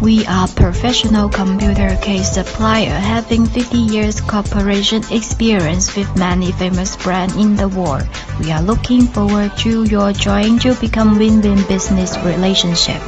We are professional computer case supplier having 50 years cooperation experience with many famous brands in the world. We are looking forward to your joining to become win-win business relationship.